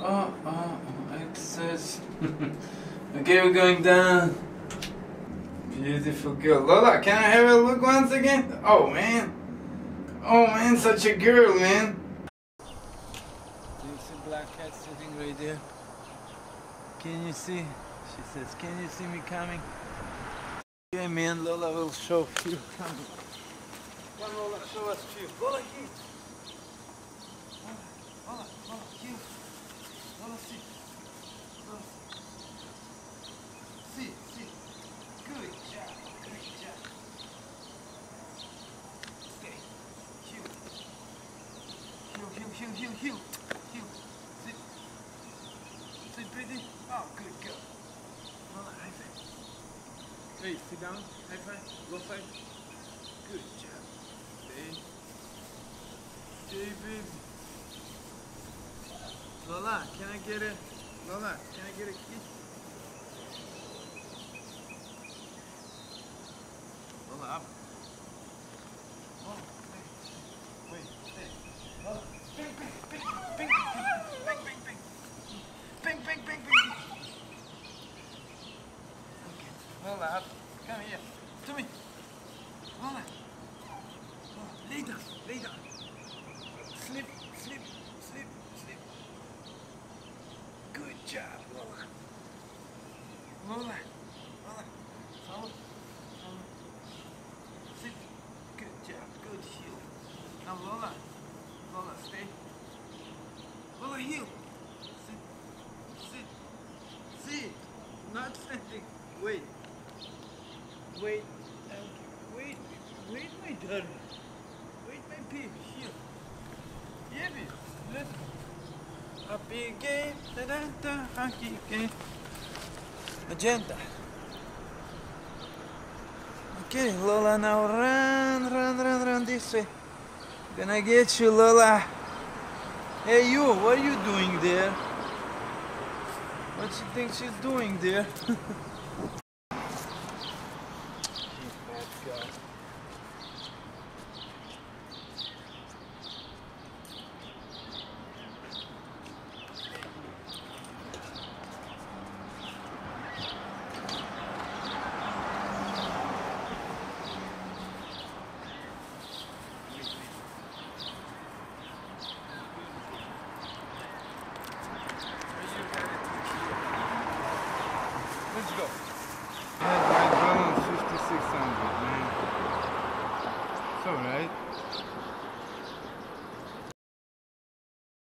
Oh, oh, access. okay, we're going down. Beautiful girl. Lola, can I have a look once again? Oh, man. Oh, man, such a girl, man. Do you see black cat sitting right there? Can you see? She says, can you see me coming? Okay, man, Lola will show you. Come, Lola, show us you. Lola, here. Lola, Lola, Lola, here. Lola, see. Lola, see. See, see. Good job, great job. Stay. Heel. Heel, heel, heel. Sit. Sit, pretty. Oh, good girl. Lola, high five. Hey, sit down. High five. Low five. Good job. Stay. Stay, baby. Lola, can I get a Lola, can I get a kiss? Lola. Come here, to me. Lola, Lola, lay down, lay down. Sleep, sleep, sleep, sleep. Good job, Lola. Lola. Lola. Follow. Follow. Sit. Good job. Good heel. Now Lola. Lola, stay. Lola, heel. Sit. Sit. Sit. Not standing. Wait. Wait. Wait. Wait, my darling. Wait, my baby. here. Yeah. Let's Happy game, da da da, happy again. Magenta. Okay, Lola, now run, run, run, run this way. Gonna get you, Lola. Hey, you, what are you doing there? What you think she's doing there? You bad girl. Let's go. Had my balance 5600, man. It's alright.